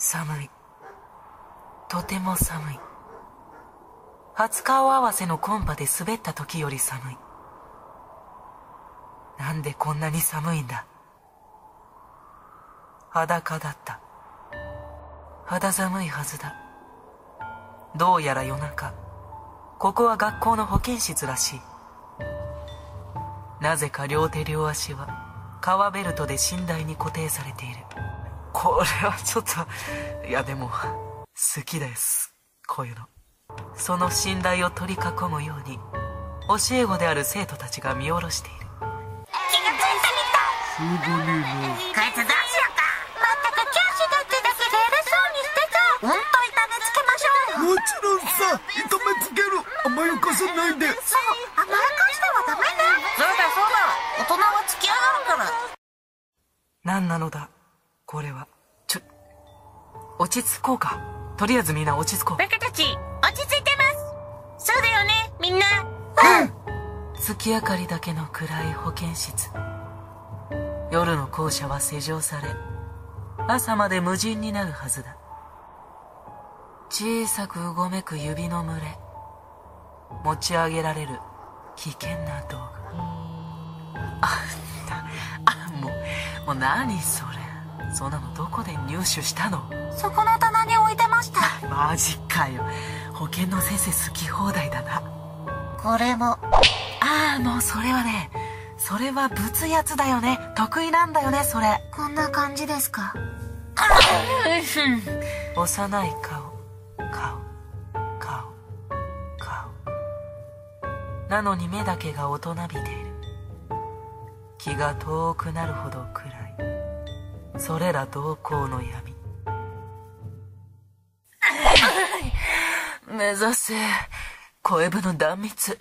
寒い。とても寒い。初顔合わせのコンパで滑った時より寒い。なんでこんなに寒いんだ。裸だった。肌寒いはずだ。どうやら夜中ここは学校の保健室らしい。なぜか両手両足は革ベルトで寝台に固定されている。これはちょっといやでも好きです。こういうの。その寝台を取り囲むように教え子である生徒たちが見下ろしている。気がついてみたしょうがねこい。つどうしよう。かまったく教師だってだけで偉そうにしてた。うんと痛めつけましょうもちろんさ痛めつける。甘やかさないで。そう甘やかしてはダメねそうだそうだ。大人は付き上がるから。何なのだこれは。ちょ落ち着こうか。とりあえずみんな落ち着こう。バカたち落ち着いてます。そうだよねみんな。月明かりだけの暗い保健室。夜の校舎は施錠され朝まで無人になるはずだ。小さくうごめく指の群れ持ち上げられる危険な道具。ああもうもう何それそんなのどこで入手したの？そこの棚に置いてました。マジかよ。保健の先生好き放題だな。これも。ああもうそれはねそれはぶつやつだよね。得意なんだよねそれ。こんな感じですか？幼い顔。顔。顔。顔。なのに目だけが大人びている。気が遠くなるほど暗いそれら同行の闇。目指せ。小エブの断蜜。